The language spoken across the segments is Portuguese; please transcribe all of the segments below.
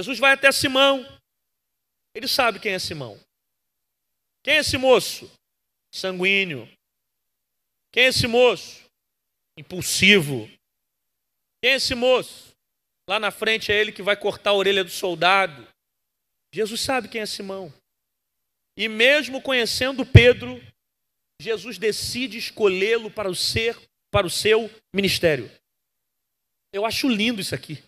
Jesus vai até Simão. Ele sabe quem é Simão. Quem é esse moço? Sanguíneo. Quem é esse moço? Impulsivo. Quem é esse moço? Lá na frente é ele que vai cortar a orelha do soldado. Jesus sabe quem é Simão. E mesmo conhecendo Pedro, Jesus decide escolhê-lo para o ser, para o seu ministério. Eu acho lindo isso aqui.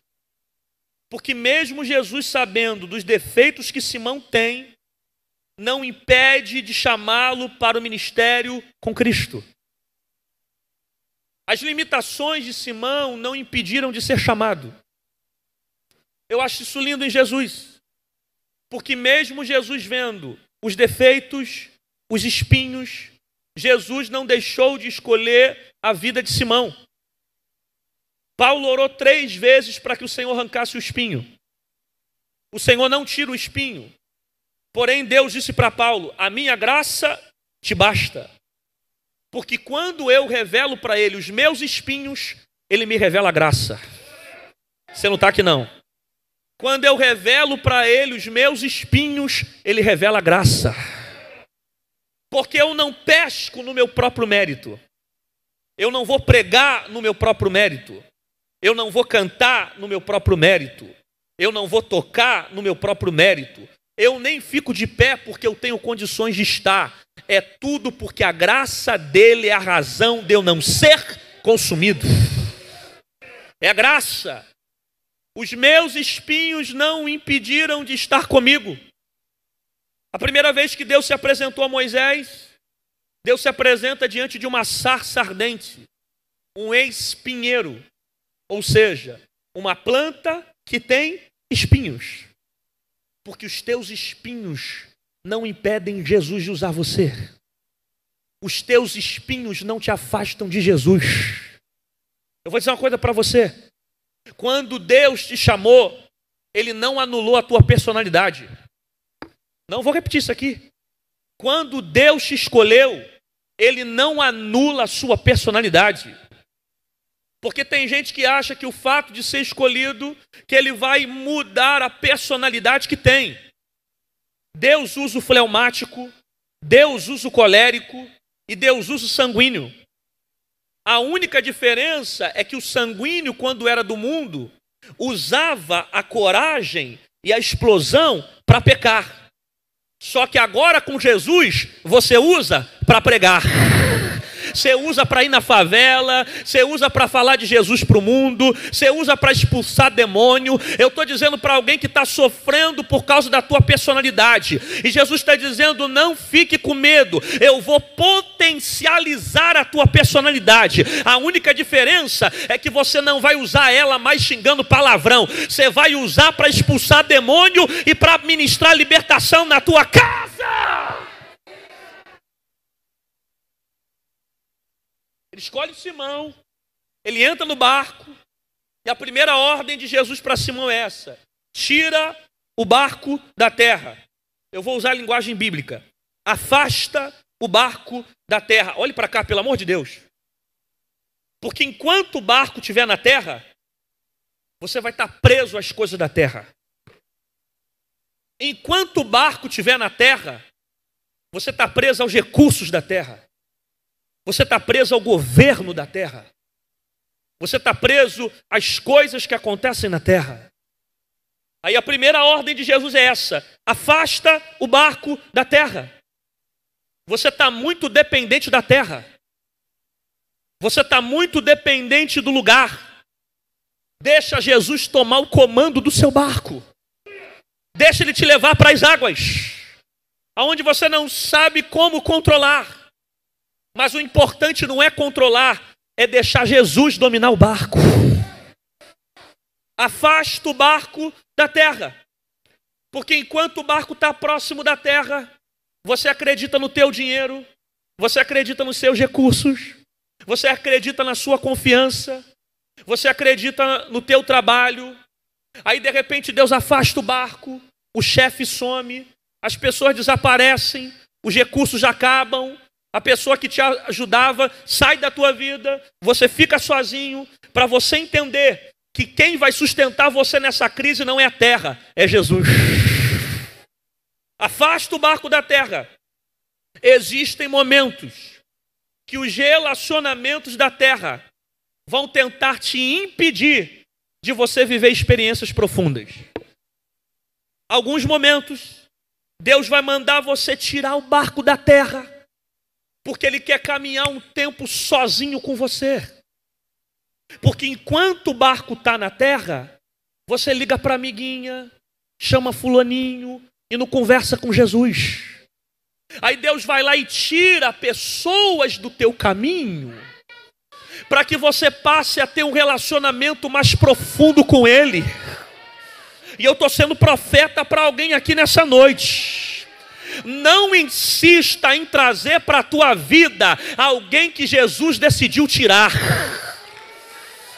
Porque mesmo Jesus sabendo dos defeitos que Simão tem, não impede de chamá-lo para o ministério com Cristo. As limitações de Simão não impediram de ser chamado. Eu acho isso lindo em Jesus. Porque mesmo Jesus vendo os defeitos, os espinhos, Jesus não deixou de escolher a vida de Simão. Paulo orou três vezes para que o Senhor arrancasse o espinho. O Senhor não tira o espinho. Porém, Deus disse para Paulo: A minha graça te basta. Porque quando eu revelo para ele os meus espinhos, ele me revela a graça. Você não está aqui não. Quando eu revelo para ele os meus espinhos, ele revela a graça. Porque eu não pesco no meu próprio mérito. Eu não vou pregar no meu próprio mérito. Eu não vou cantar no meu próprio mérito. Eu não vou tocar no meu próprio mérito. Eu nem fico de pé porque eu tenho condições de estar. É tudo porque a graça dele é a razão de eu não ser consumido. É a graça. Os meus espinhos não o impediram de estar comigo. A primeira vez que Deus se apresentou a Moisés, Deus se apresenta diante de uma sarça ardente, um espinheiro, ou seja, uma planta que tem espinhos. Porque os teus espinhos não impedem Jesus de usar você. Os teus espinhos não te afastam de Jesus. Eu vou dizer uma coisa para você. Quando Deus te chamou, Ele não anulou a tua personalidade. Não vou repetir isso aqui. Quando Deus te escolheu, Ele não anula a sua personalidade. Porque tem gente que acha que o fato de ser escolhido, que ele vai mudar a personalidade que tem. Deus usa o fleumático, Deus usa o colérico e Deus usa o sanguíneo. A única diferença é que o sanguíneo, quando era do mundo, usava a coragem e a explosão para pecar. Só que agora com Jesus, você usa para pregar você usa para ir na favela, você usa para falar de Jesus para o mundo, você usa para expulsar demônio. Eu estou dizendo para alguém que está sofrendo por causa da tua personalidade. E Jesus está dizendo: não fique com medo, eu vou potencializar a tua personalidade. A única diferença é que você não vai usar ela mais xingando palavrão, você vai usar para expulsar demônio e para ministrar libertação na tua casa. Ele escolhe Simão, ele entra no barco, e a primeira ordem de Jesus para Simão é essa: tira o barco da terra. Eu vou usar a linguagem bíblica. Afasta o barco da terra. Olhe para cá, pelo amor de Deus. Porque enquanto o barco estiver na terra, você vai estar preso às coisas da terra. Enquanto o barco estiver na terra, você está preso aos recursos da terra. Você está preso ao governo da terra. Você está preso às coisas que acontecem na terra. Aí a primeira ordem de Jesus é essa: afasta o barco da terra. Você está muito dependente da terra. Você está muito dependente do lugar. Deixa Jesus tomar o comando do seu barco. Deixa ele te levar para as águas, aonde você não sabe como controlar. Mas o importante não é controlar, é deixar Jesus dominar o barco. Afasta o barco da terra. Porque enquanto o barco está próximo da terra, você acredita no teu dinheiro, você acredita nos seus recursos, você acredita na sua confiança, você acredita no teu trabalho. Aí de repente Deus afasta o barco, o chefe some, as pessoas desaparecem, os recursos acabam, a pessoa que te ajudava sai da tua vida, você fica sozinho, para você entender que quem vai sustentar você nessa crise não é a terra, é Jesus. Afasta o barco da terra. Existem momentos que os relacionamentos da terra vão tentar te impedir de você viver experiências profundas. Alguns momentos, Deus vai mandar você tirar o barco da terra, porque Ele quer caminhar um tempo sozinho com você. Porque enquanto o barco está na terra, você liga para amiguinha, chama fulaninho e não conversa com Jesus. Aí Deus vai lá e tira pessoas do teu caminho, para que você passe a ter um relacionamento mais profundo com Ele. E eu estou sendo profeta para alguém aqui nessa noite. Não insista em trazer para a tua vida alguém que Jesus decidiu tirar.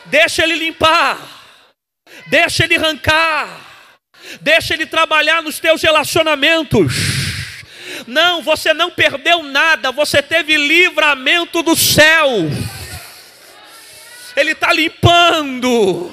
Deixa ele limpar, deixa ele arrancar, deixa ele trabalhar nos teus relacionamentos. Não, você não perdeu nada, você teve livramento do céu. Ele está limpando,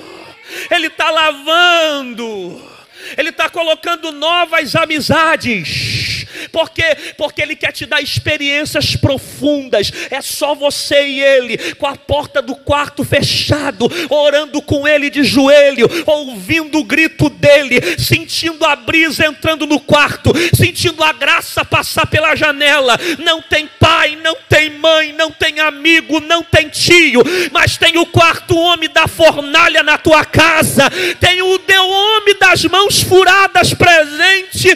Ele está lavando, Ele está colocando novas amizades. Por quê? Porque Ele quer te dar experiências profundas. É só você e Ele, com a porta do quarto fechado, orando com Ele de joelho, ouvindo o grito dele, sentindo a brisa entrando no quarto, sentindo a graça passar pela janela. Não tem pai, não tem mãe, não tem amigo, não tem tio, mas tem o quarto homem da fornalha na tua casa, tem o teu homem das mãos furadas presente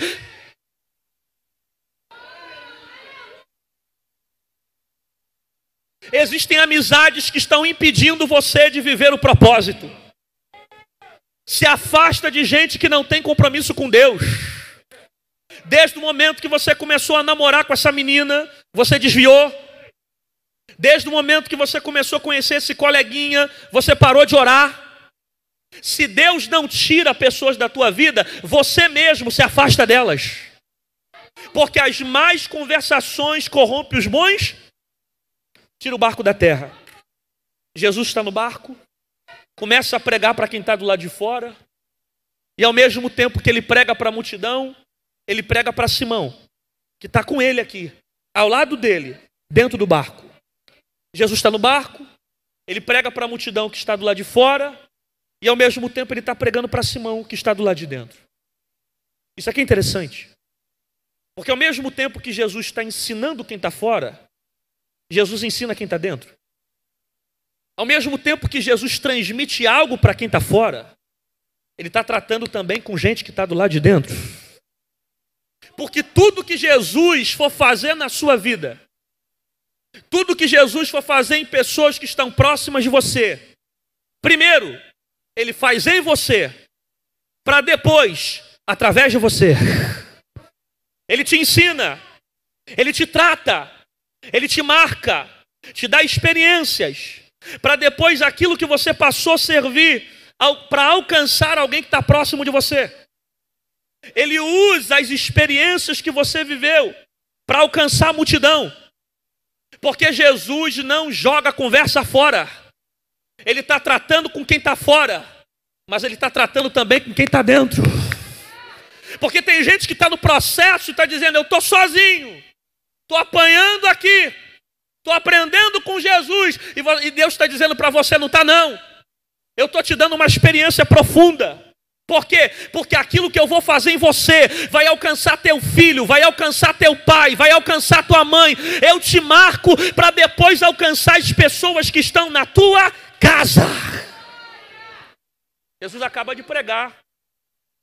Existem amizades que estão impedindo você de viver o propósito. Se afasta de gente que não tem compromisso com Deus. Desde o momento que você começou a namorar com essa menina, você desviou. Desde o momento que você começou a conhecer esse coleguinha, você parou de orar. Se Deus não tira pessoas da tua vida, você mesmo se afasta delas. Porque as más conversações corrompem os bons tira o barco da terra. Jesus está no barco, começa a pregar para quem está do lado de fora, e ao mesmo tempo que ele prega para a multidão, ele prega para Simão, que está com ele aqui, ao lado dele, dentro do barco. Jesus está no barco, ele prega para a multidão que está do lado de fora, e ao mesmo tempo ele está pregando para Simão, que está do lado de dentro. Isso aqui é interessante, porque ao mesmo tempo que Jesus está ensinando quem está fora, Jesus ensina quem está dentro. Ao mesmo tempo que Jesus transmite algo para quem está fora, ele está tratando também com gente que está do lado de dentro. Porque tudo que Jesus for fazer na sua vida, tudo que Jesus for fazer em pessoas que estão próximas de você, primeiro, ele faz em você, para depois, através de você. Ele te ensina, ele te trata, ele te marca, te dá experiências, para depois aquilo que você passou servir para alcançar alguém que está próximo de você. Ele usa as experiências que você viveu para alcançar a multidão. Porque Jesus não joga a conversa fora. Ele está tratando com quem está fora, mas ele está tratando também com quem está dentro. Porque tem gente que está no processo e está dizendo: Eu estou sozinho, Estou apanhando aqui. Estou aprendendo com Jesus. E Deus está dizendo para você: não está, não. Eu estou te dando uma experiência profunda. Por quê? Porque aquilo que eu vou fazer em você vai alcançar teu filho, vai alcançar teu pai, vai alcançar tua mãe. Eu te marco para depois alcançar as pessoas que estão na tua casa. Jesus acaba de pregar.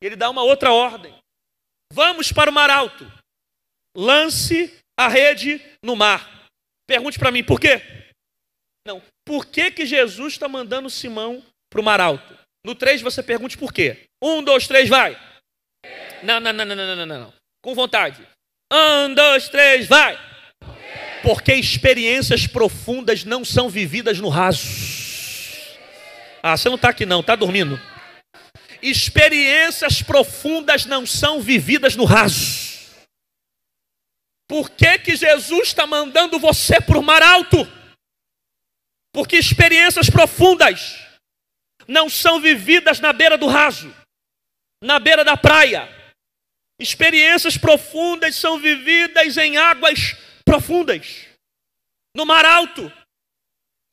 Ele dá uma outra ordem. Vamos para o mar alto. Lance a rede no mar. Pergunte para mim, por quê? Não. Por que, que Jesus está mandando Simão para o mar alto? No 3 você pergunte por quê. Um, dois, três, vai. Não, não, não, não, não, não, não. Com vontade. Um, dois, três, vai. Porque experiências profundas não são vividas no raso. Ah, você não está aqui não, está dormindo. Experiências profundas não são vividas no raso. Por que, que Jesus está mandando você para o mar alto? Porque experiências profundas não são vividas na beira do raso, na beira da praia. Experiências profundas são vividas em águas profundas, no mar alto.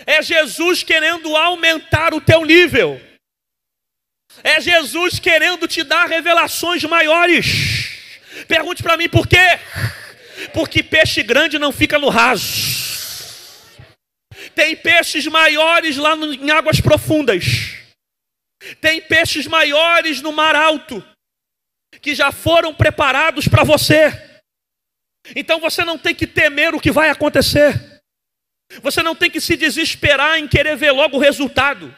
É Jesus querendo aumentar o teu nível. É Jesus querendo te dar revelações maiores. Pergunte para mim por quê? Porque peixe grande não fica no raso. Tem peixes maiores lá no, em águas profundas. Tem peixes maiores no mar alto que já foram preparados para você. Então você não tem que temer o que vai acontecer. Você não tem que se desesperar em querer ver logo o resultado.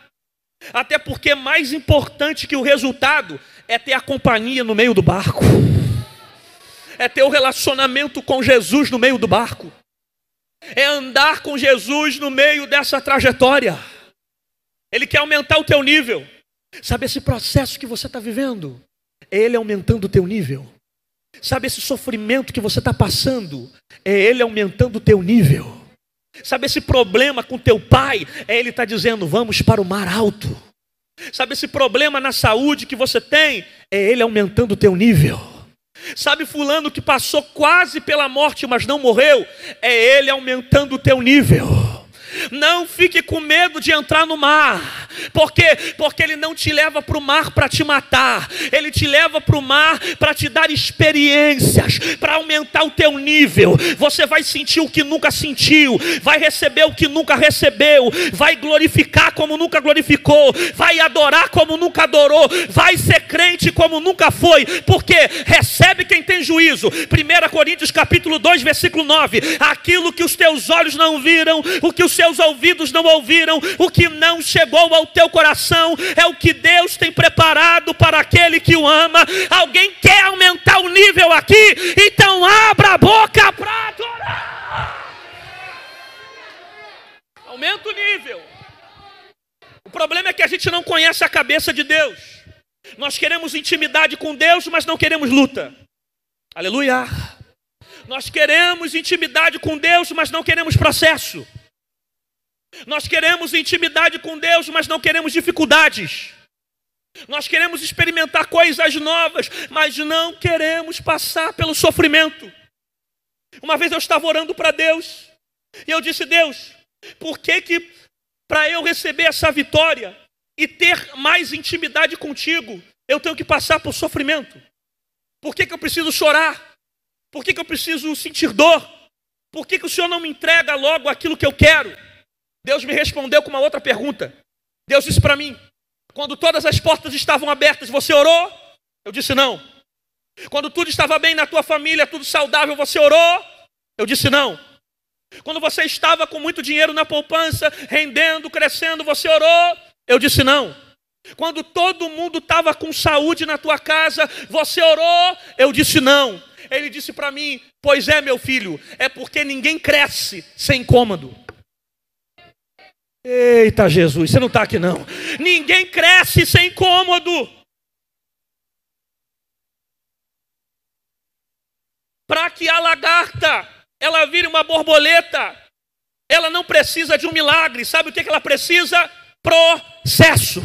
Até porque mais importante que o resultado é ter a companhia no meio do barco. É ter o relacionamento com Jesus no meio do barco. É andar com Jesus no meio dessa trajetória. Ele quer aumentar o teu nível. Sabe esse processo que você está vivendo? É Ele aumentando o teu nível. Sabe esse sofrimento que você está passando? É Ele aumentando o teu nível. Sabe esse problema com teu pai? É Ele está dizendo: vamos para o mar alto. Sabe esse problema na saúde que você tem? É Ele aumentando o teu nível. Sabe fulano que passou quase pela morte, mas não morreu? É Ele aumentando o teu nível. Não fique com medo de entrar no mar. Por quê? Porque ele não te leva para o mar para te matar. Ele te leva para o mar para te dar experiências, para aumentar o teu nível. Você vai sentir o que nunca sentiu, vai receber o que nunca recebeu, vai glorificar como nunca glorificou, vai adorar como nunca adorou, vai ser crente como nunca foi. Porque recebe quem tem juízo. 1 Coríntios capítulo 2, versículo 9. Aquilo que os teus olhos não viram, o que os seus ouvidos não ouviram, o que não chegou ao teu coração, é o que Deus tem preparado para aquele que o ama. Alguém quer aumentar o nível aqui? Então abra a boca para adorar. Aumenta o nível. O problema é que a gente não conhece a cabeça de Deus. Nós queremos intimidade com Deus, mas não queremos luta. Aleluia. Nós queremos intimidade com Deus, mas não queremos processo. Nós queremos intimidade com Deus, mas não queremos dificuldades. Nós queremos experimentar coisas novas, mas não queremos passar pelo sofrimento. Uma vez eu estava orando para Deus, e eu disse: Deus, por que que para eu receber essa vitória e ter mais intimidade contigo, eu tenho que passar por sofrimento? Por que, que eu preciso chorar? Por que, que eu preciso sentir dor? Por que, que o Senhor não me entrega logo aquilo que eu quero? Deus me respondeu com uma outra pergunta. Deus disse para mim: quando todas as portas estavam abertas, você orou? Eu disse não. Quando tudo estava bem na tua família, tudo saudável, você orou? Eu disse não. Quando você estava com muito dinheiro na poupança, rendendo, crescendo, você orou? Eu disse não. Quando todo mundo estava com saúde na tua casa, você orou? Eu disse não. Ele disse para mim: Pois é, meu filho, é porque ninguém cresce sem incômodo. Eita Jesus, você não está aqui não. Ninguém cresce sem incômodo. Para que a lagarta ela vire uma borboleta, ela não precisa de um milagre. Sabe o que ela precisa? Processo.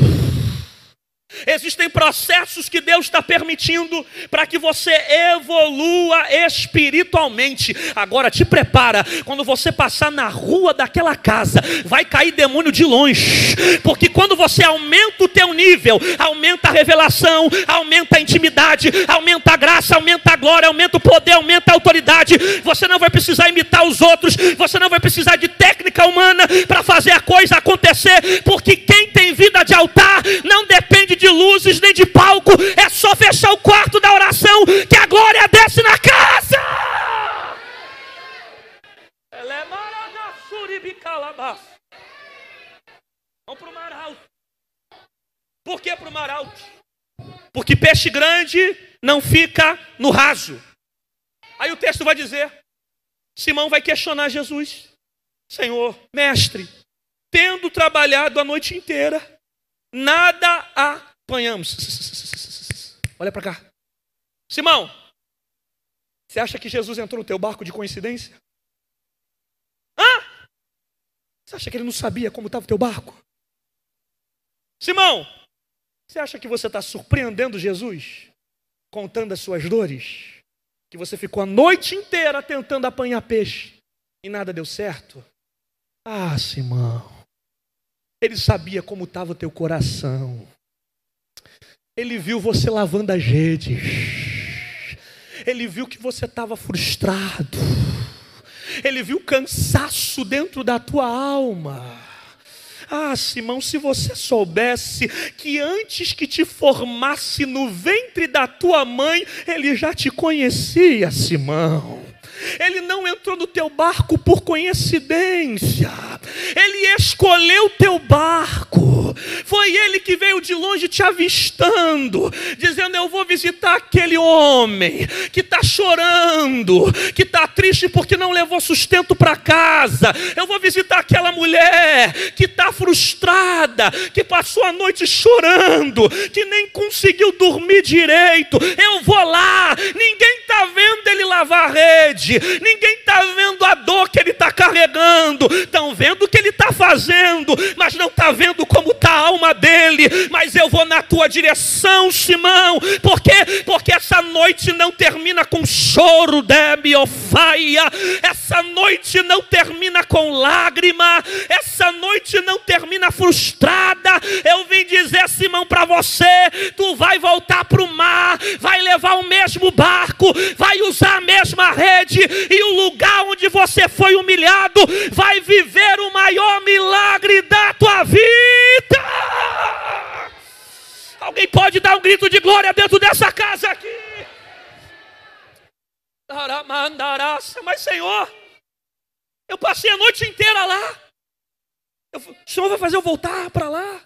Existem processos que Deus está permitindo para que você evolua espiritualmente. Agora te prepara, quando você passar na rua daquela casa, vai cair demônio de longe, porque quando você aumenta o teu nível, aumenta a revelação, aumenta a intimidade, aumenta a graça, aumenta a glória, aumenta o poder, aumenta a autoridade. Você não vai precisar imitar os outros, você não vai precisar de técnica humana para fazer a coisa acontecer, porque quem tem vida de altar não depende de luzes nem de palco, é só fechar o quarto da oração que a glória desce na casa. Vamos para o mar alto. Por que para o mar alto? Porque peixe grande não fica no raso. Aí o texto vai dizer: Simão vai questionar Jesus. Senhor, mestre, tendo trabalhado a noite inteira, nada apanhamos. Olha para cá. Simão, você acha que Jesus entrou no teu barco de coincidência? Hã? Você acha que ele não sabia como estava o teu barco? Simão, você acha que você está surpreendendo Jesus? Contando as suas dores? Que você ficou a noite inteira tentando apanhar peixe e nada deu certo? Ah, Simão, ele sabia como estava o teu coração. Ele viu você lavando as redes. Ele viu que você estava frustrado. Ele viu cansaço dentro da tua alma. Ah, Simão, se você soubesse que antes que te formasse no ventre da tua mãe, ele já te conhecia, Simão. Ele não entrou no teu barco por coincidência. Ele escolheu teu barco. Foi ele que veio de longe te avistando, dizendo: Eu vou visitar aquele homem que está chorando, que está triste porque não levou sustento para casa. Eu vou visitar aquela mulher que está frustrada, que passou a noite chorando, que nem conseguiu dormir direito. Eu vou lá, ninguém está vendo ele lavar a rede, ninguém está vendo a dor que ele está carregando, estão vendo o que ele está fazendo, mas não está vendo como está a alma dele. Mas eu vou na tua direção, Simão, porque porque essa noite não termina com choro, Debe faia. essa noite não termina com lágrima, essa noite não termina frustrada. Eu vim dizer, Simão, para você: tu vai voltar para o mar, vai levar o mesmo barco, vai usar a mesma rede, e o lugar onde você foi humilhado vai viver o maior milagre da tua vida. Alguém pode dar um grito de glória dentro dessa casa aqui? Mas Senhor, eu passei a noite inteira lá. Eu, o Senhor vai fazer eu voltar para lá.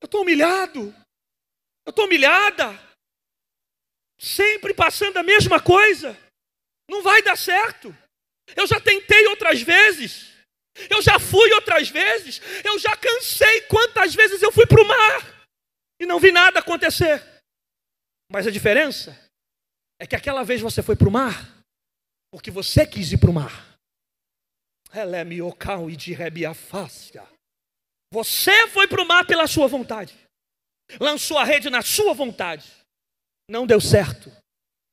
Eu estou humilhado. Eu estou humilhada. Sempre passando a mesma coisa. Não vai dar certo. Eu já tentei outras vezes. Eu já fui outras vezes. Eu já cansei quantas vezes eu fui para o mar e não vi nada acontecer. Mas a diferença é que aquela vez você foi para o mar porque você quis ir para o mar. Você foi para o mar pela sua vontade. Lançou a rede na sua vontade. Não deu certo.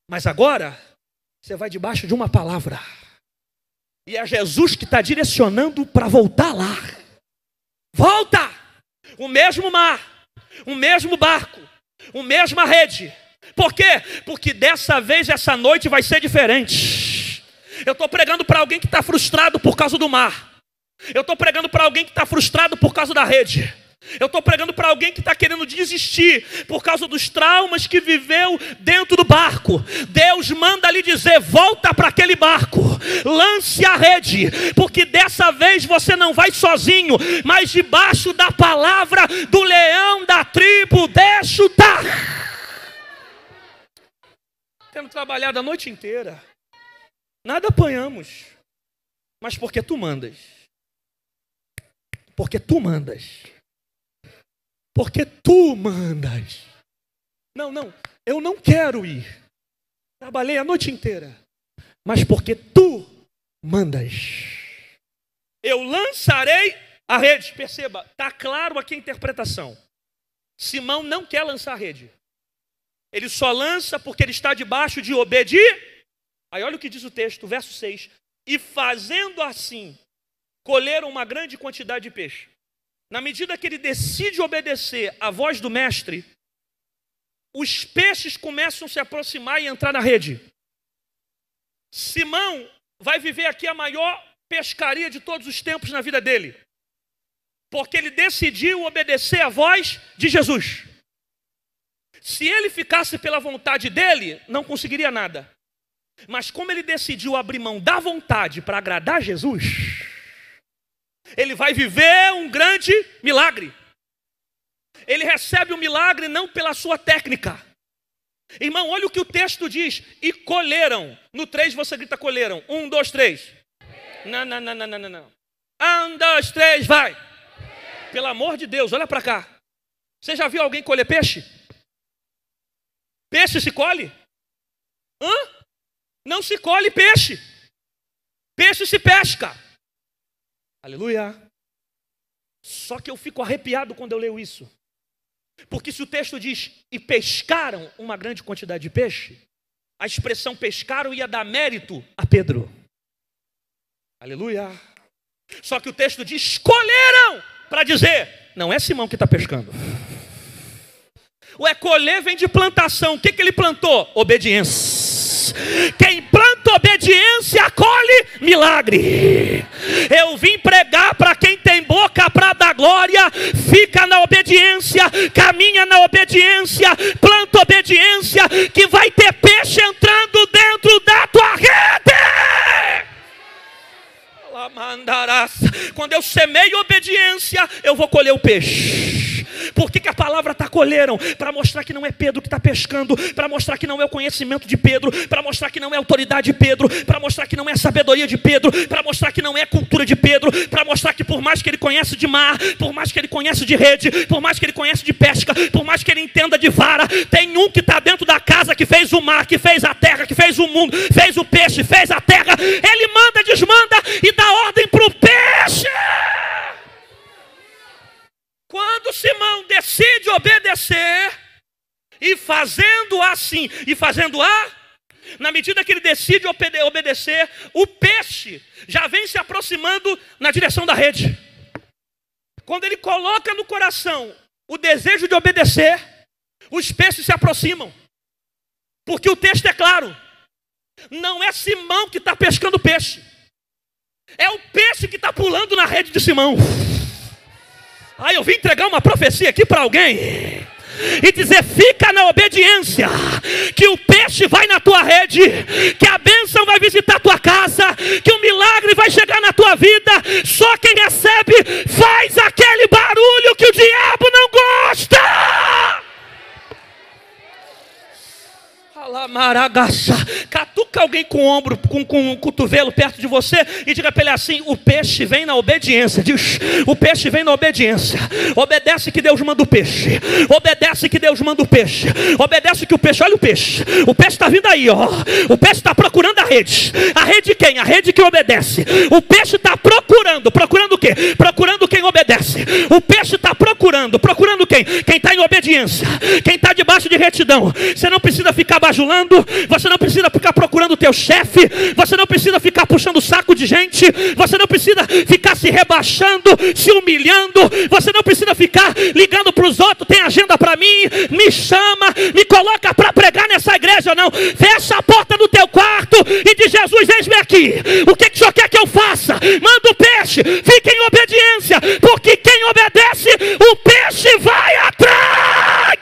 Mas agora você vai debaixo de uma palavra. E é Jesus que está direcionando para voltar lá. Volta! O mesmo mar, o mesmo barco, a mesma rede. Por quê? Porque dessa vez, essa noite vai ser diferente. Eu estou pregando para alguém que está frustrado por causa do mar. Eu estou pregando para alguém que está frustrado por causa da rede. Eu estou pregando para alguém que está querendo desistir por causa dos traumas que viveu dentro do barco. Deus manda lhe dizer: volta para aquele barco, lance a rede, porque dessa vez você não vai sozinho, mas debaixo da palavra do leão da tribo de Judá. Tendo trabalhado a noite inteira, nada apanhamos, mas porque tu mandas. Porque tu mandas porque tu mandas. Não, não, eu não quero ir. Trabalhei a noite inteira, mas porque tu mandas. Eu lançarei a rede. Perceba, está claro aqui a interpretação. Simão não quer lançar a rede. Ele só lança porque ele está debaixo de obedir. Aí olha o que diz o texto, verso 6. E fazendo assim, colheram uma grande quantidade de peixe. Na medida que ele decide obedecer à voz do mestre, os peixes começam a se aproximar e entrar na rede. Simão vai viver aqui a maior pescaria de todos os tempos na vida dele, porque ele decidiu obedecer à voz de Jesus. Se ele ficasse pela vontade dele, não conseguiria nada. Mas como ele decidiu abrir mão da vontade para agradar Jesus, ele vai viver um grande milagre. Ele recebe o milagre não pela sua técnica. Irmão, olha o que o texto diz. E colheram. No 3 você grita colheram. Um, dois, três. Não, não, não, não, não, não. Um, dois, três, vai. Pelo amor de Deus, olha para cá. Você já viu alguém colher peixe? Peixe se colhe? Hã? Não se colhe peixe. Peixe se pesca. Aleluia. Só que eu fico arrepiado quando eu leio isso. Porque se o texto diz e pescaram uma grande quantidade de peixe, a expressão pescaram ia dar mérito a Pedro. Aleluia. Só que o texto diz escolheram para dizer, não é Simão que está pescando. O é colher vem de plantação. O que, que ele plantou? Obediência. Quem planta obediência, colhe milagre. Eu vim pregar para quem tem boca para dar glória, fica na obediência, caminha na obediência, planta obediência, que vai ter peixe entrando dentro da tua rede. Quando eu semeio obediência, eu vou colher o peixe. Por que, que a palavra está colheram? Para mostrar que não é Pedro que está pescando, para mostrar que não é o conhecimento de Pedro, para mostrar que não é a autoridade de Pedro, para mostrar que não é a sabedoria de Pedro, para mostrar que não é a cultura de Pedro, para mostrar que por mais que ele conhece de mar, por mais que ele conhece de rede, por mais que ele conhece de pesca, por mais que ele entenda de vara, tem um que está dentro da casa que fez o mar, que fez a terra, que fez o mundo, fez o peixe, fez a terra. Ele manda, e dá ordem para o peixe. Quando Simão decide obedecer, e fazendo assim, e fazendo a, na medida que ele decide obedecer, o peixe já vem se aproximando na direção da rede. Quando ele coloca no coração o desejo de obedecer, os peixes se aproximam. Porque o texto é claro: não é Simão que está pescando peixe, é o peixe que está pulando na rede de Simão. Aí eu vim entregar uma profecia aqui para alguém e dizer: fica na obediência, que o peixe vai na tua rede, que a bênção vai visitar tua casa, que o milagre vai chegar na tua vida. Só quem recebe faz aquele barulho que o diabo não gosta. Catuca alguém com o ombro, com, com o cotovelo perto de você e diga para ele assim: o peixe vem na obediência. Diz: o peixe vem na obediência. Obedece que Deus manda o peixe. Obedece que Deus manda o peixe. Obedece que o peixe, olha o peixe. O peixe está vindo aí, ó. O peixe está procurando a rede. A rede quem? A rede que obedece. O peixe está procurando. Procurando o quê? Procurando O peixe está procurando. Procurando quem? Quem está em obediência. Quem está debaixo de retidão. Você não precisa ficar bajulando, você não precisa ficar procurando o teu chefe, você não precisa ficar puxando o saco de gente, você não precisa ficar se rebaixando, se humilhando, você não precisa ficar ligando para os outros, tem agenda para mim, me chama, me coloca para pregar nessa igreja, não. Fecha a porta do teu quarto e diz: Jesus, eis-me aqui. O que, que o senhor quer que eu faça? Manda o peixe, fique em obediência, porque porque quem obedece, o peixe vai atrás.